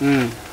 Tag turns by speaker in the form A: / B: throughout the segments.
A: 嗯。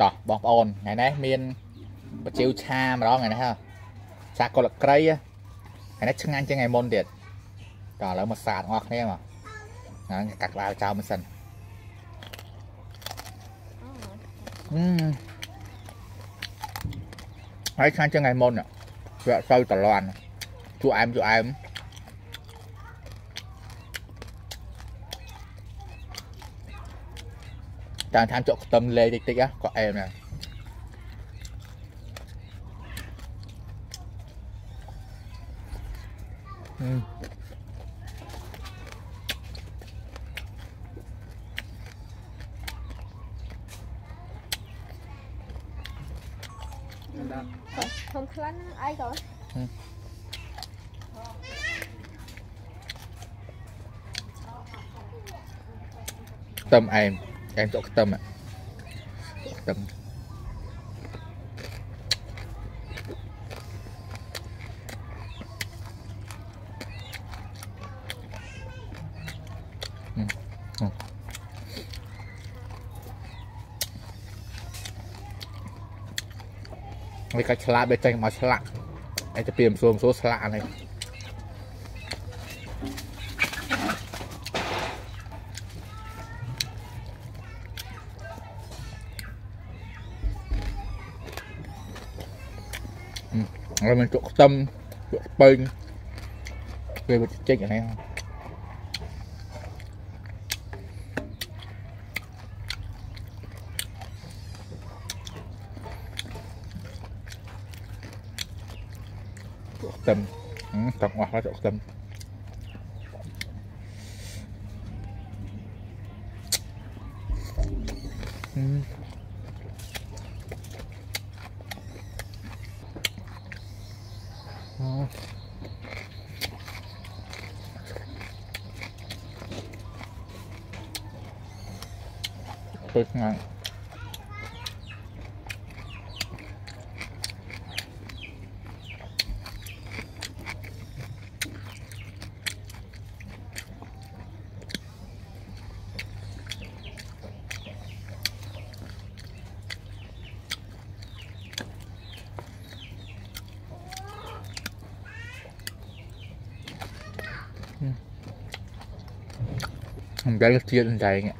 B: តោះបងប្អូនថ្ងៃនេះមានបជិវឆាម្ដងថ្ងៃនេះហ៎ឆាកុលក្រៃថ្ងៃនេះឆ្ងាញ់ជាងថ្ងៃមុនទៀតតោះឥឡូវមកសាកទាំងអស់គ្នាមកហ្នឹងកាត់ក្បាលចោលមិនសិនអឺហើយឆ្ងាញ់ជាងថ្ងៃមុនវាអត់សូវតលាន់ជូអែមជូអែម càng tham chỗ tầm lê tích tích á của em nè. uhm.
C: không khăn ai rồi
B: ừ. tâm em កែមតក់ខ្ទឹមខ្ទឹមវាក៏ឆ្លាតវាចេញមកឆ្លាក់ឯងទៅពីមសួរមសួរឆ្លាក់អានេះ ừ. rồi mình chuột tâm chuột pin về mình chết cái này không tâm ừ, thật ngọt quá chuột tâm Mm-hmm. cực ngon ừ. không cái chiên này nhỉ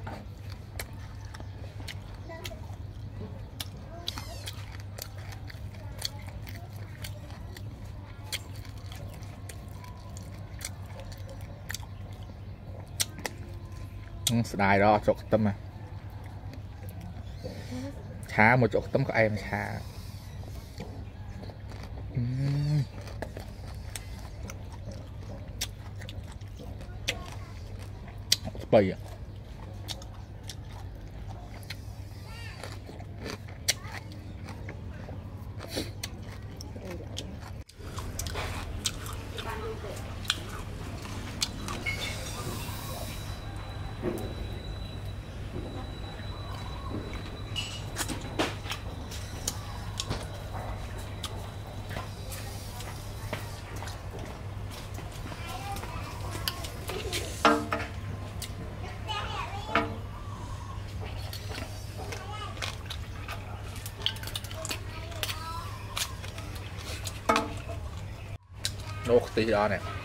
B: ស្ដាយដល់ចុកខ្ទឹមឆាមួយចុកខ្ទឹមក្អែមឆាស្បៃអ្ហ៎ hoogte hier aan heb.